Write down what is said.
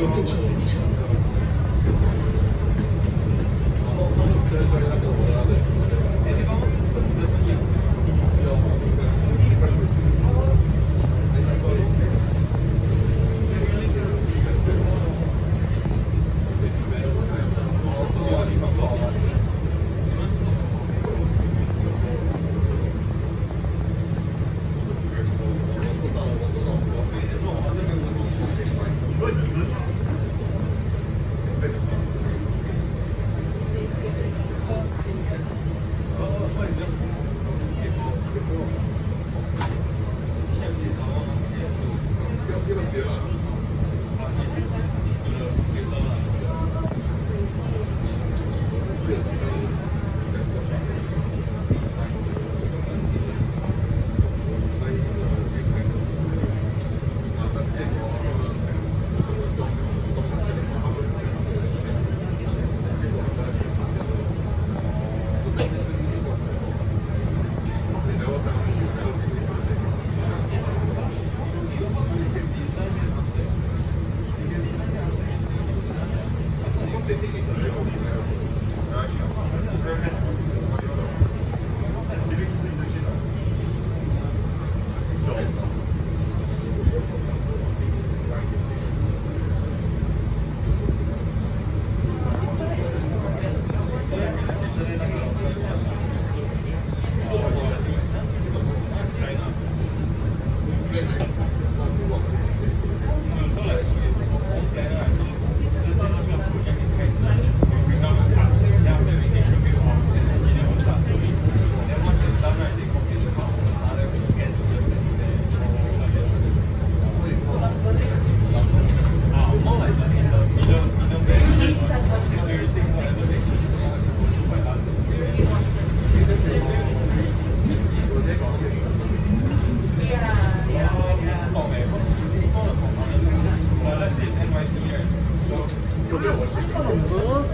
よく聞いてみる。 거.